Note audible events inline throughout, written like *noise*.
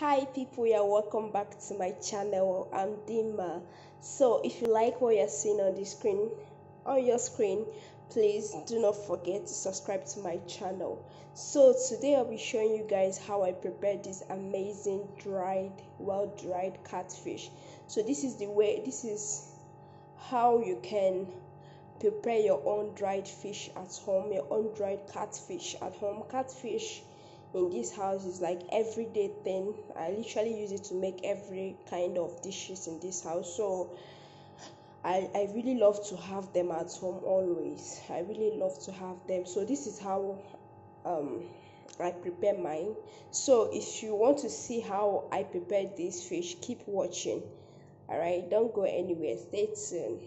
Hi people, yeah, welcome back to my channel. I'm Dimma. So if you like what you're seeing on the screen, on your screen, please do not forget to subscribe to my channel. So today I'll be showing you guys how I prepare this amazing dried, well dried catfish. So this is the way, this is how you can prepare your own dried fish at home, your own dried catfish at home. Catfish in this house is like everyday thing i literally use it to make every kind of dishes in this house. So i i really love to have them at home always. I really love to have them. So this is how um i prepare mine. So if you want to see how i prepare this fish keep watching. All right don't go anywhere. Stay tuned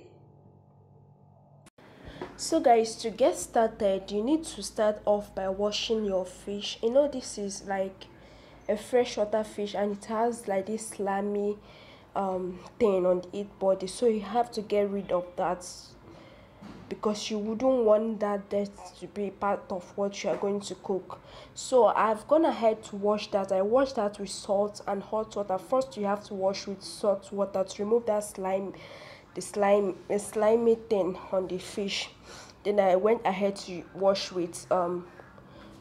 so guys to get started you need to start off by washing your fish. You know this is like a freshwater fish and it has like this slimy um thing on its body. So you have to get rid of that because you wouldn't want that dirt to be part of what you are going to cook. So i've gone ahead to wash that. I wash that with salt and hot water. First you have to wash with salt water to remove that slime the slime the slimy thing on the fish. Then i went ahead to wash with um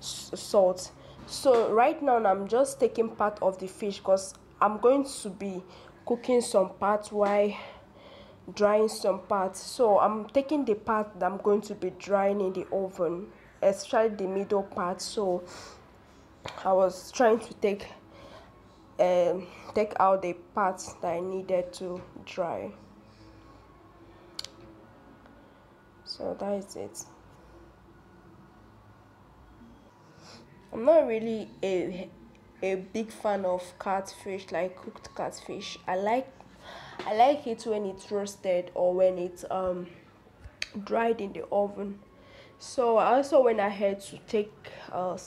salt. So right now i'm just taking part of the fish because i'm going to be cooking some parts while drying some parts. So i'm taking the part that i'm going to be drying in the oven especially the middle part. So i was trying to take um take out the parts that i needed to dry so that is it. I'm not really a a big fan of catfish like cooked catfish. I like i like it when it's roasted or when it's um dried in the oven. So i also went ahead to take uh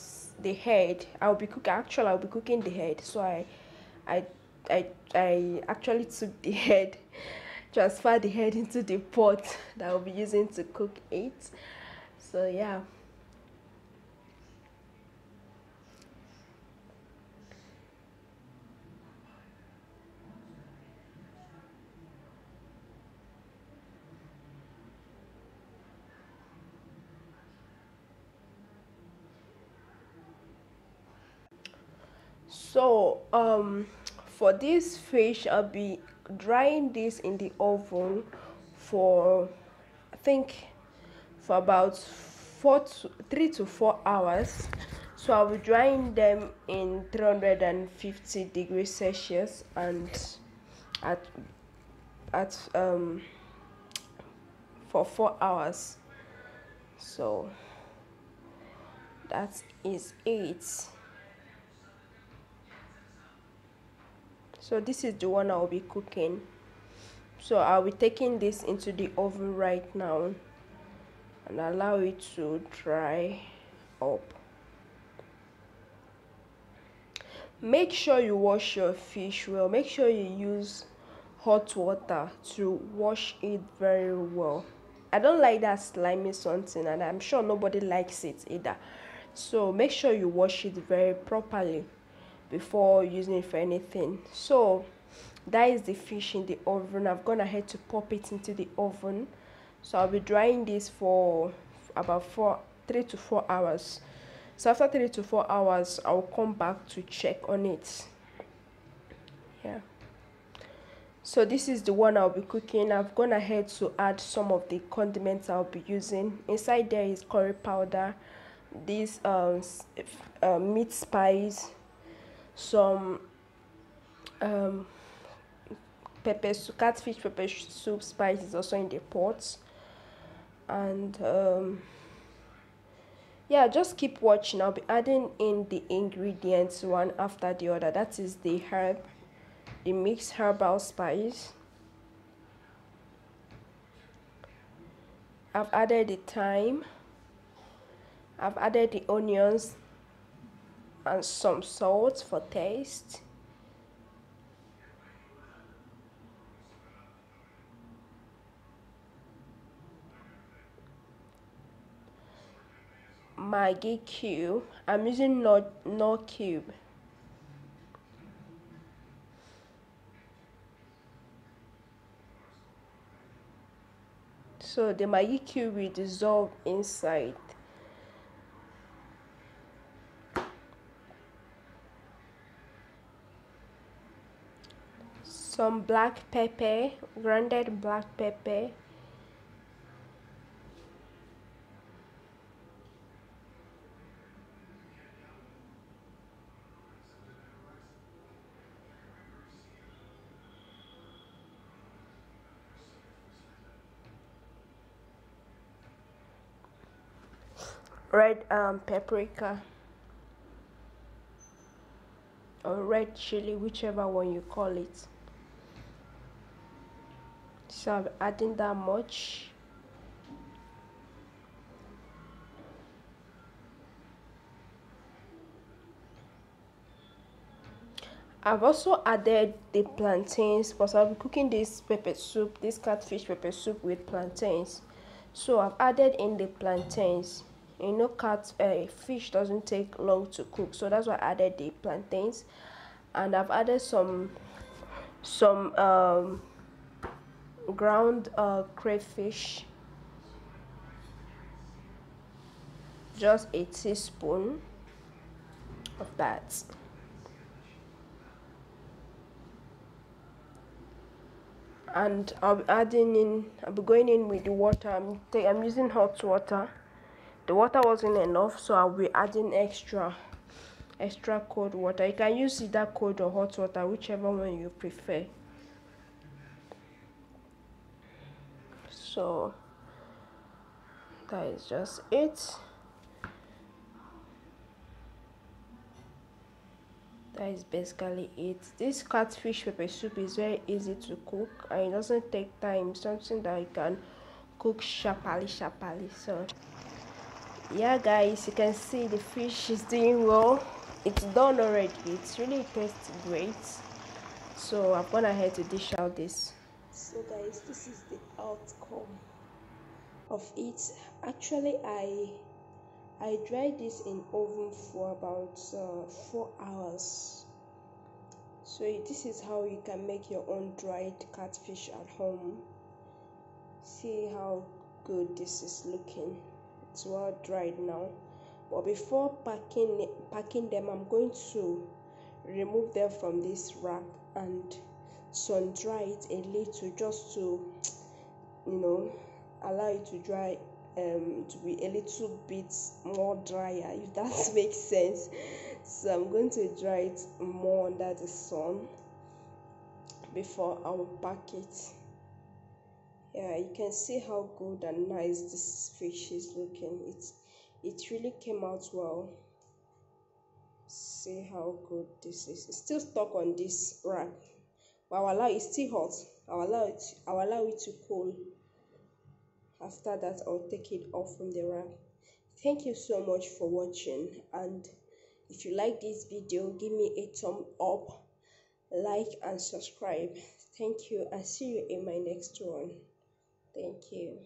the head i'll be cooking actually i'll be cooking the head. So i i i, I actually took the *laughs* head transfer the head into the pot *laughs* that I'll be using to cook it. So yeah. So um for this fish I'll be drying this in the oven for I think for about four to three to four hours. So I'll be drying them in 350 degrees Celsius and at at um for four hours. So that is it so this is the one i'll be cooking. So i'll be taking this into the oven right now and allow it to dry up. Make sure you wash your fish well. Make sure you use hot water to wash it very well. I don't like that slimy something and i'm sure nobody likes it either. So make sure you wash it very properly before using it for anything. So that is the fish in the oven. I've gone ahead to pop it into the oven. So i'll be drying this for about four three to four hours. So after three to four hours i'll come back to check on it. Yeah. So this is the one i'll be cooking. I've gone ahead to add some of the condiments i'll be using. Inside there is curry powder this um, uh, meat spice some um, pepper soup, catfish pepper soup spice is also in the pot and um, yeah just keep watching. I'll be adding in the ingredients one after the other. That is the herb the mixed herbal spice. I've added the thyme. I've added the onions and some salt for taste. Maggi cube. I'm using no, no cube. So the Maggi cube will dissolve inside. Some black pepper grounded black pepper red um, paprika. Or red chili whichever one you call it so I'm adding that much I've also added the plantains because I'll be cooking this pepper soup, this catfish pepper soup with plantains. So I've added in the plantains. You know, cat uh, fish doesn't take long to cook, so that's why I added the plantains, and I've added some some um, ground uh, crayfish. Just a teaspoon of that. And I'll be adding in I'll be going in with the water. I'm, I'm using hot water. The water wasn't enough so I'll be adding extra extra cold water. You can use either cold or hot water whichever one you prefer so that is just it. That is basically it. This catfish pepper soup is very easy to cook and it doesn't take time. Something that you can cook sharply sharply. So yeah guys you can see the fish is doing well. It's done already. It's really tastes great. So i've gone ahead to dish out this so guys this is the outcome of it. Actually i i dried this in oven for about uh, four hours. So this is how you can make your own dried catfish at home. See how good this is looking. It's well dried now. But before packing packing them i'm going to remove them from this rack and sun dry it a little just to you know allow it to dry um to be a little bit more drier *laughs* if that *laughs* makes sense. So i'm going to dry it more under the sun before i will pack it. Yeah you can see how good and nice this fish is looking. It's it really came out well. See how good this is. It's still stuck on this rack but I'll allow it still hot. I'll allow it I'll allow it to cool after that I'll take it off from the rack. Thank you so much for watching. And if you like this video give me a thumb up like and subscribe. Thank you. And see you in my next one. Thank you